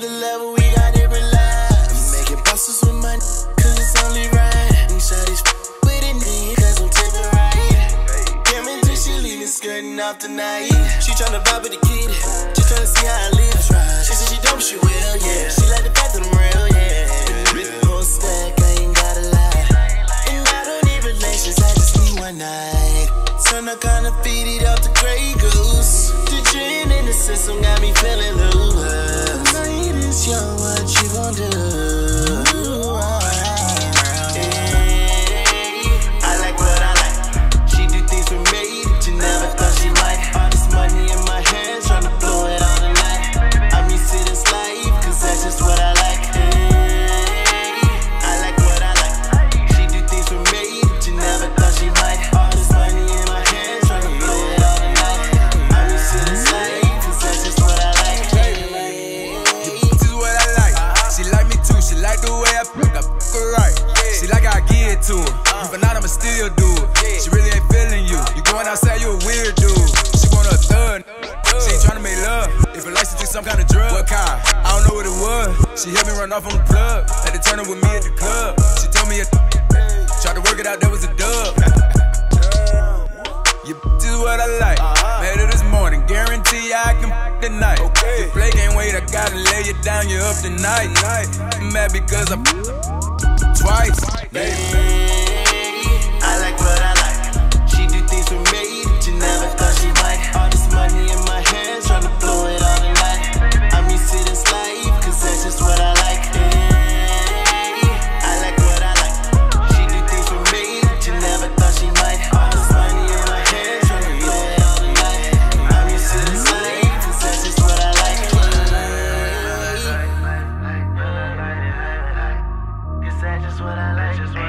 another level, we got different lives. I'm making bustles with my cause it's only right. And Shawty's with it, knee, cause I'm tipping right. Damn it, just she me skirting off tonight. She tryna vibe with the kid, just tryna see how I live. She said she don't, but she will, yeah. She like the fact that I'm real, yeah. Whole stack, I ain't gotta lie. And I don't need relations, I just need one night. Turn the kind of feed it up to Grey Goose. The gin in the system got me feeling. You If still do it. She really ain't feeling you. You going outside, you a weird dude. She want a thug. She ain't tryna make love. If it likes to take some kind of drug, what kind? I don't know what it was. She helped me run off on the plug. Had to turn up with me at the club. She told me a tried to work it out, that was a dub. You is what I like. Made it this morning, guarantee I can f tonight. Okay. If Blake ain't wait, I gotta lay you down, you up tonight. I'm mad because I'm twice. Baby, just what I like.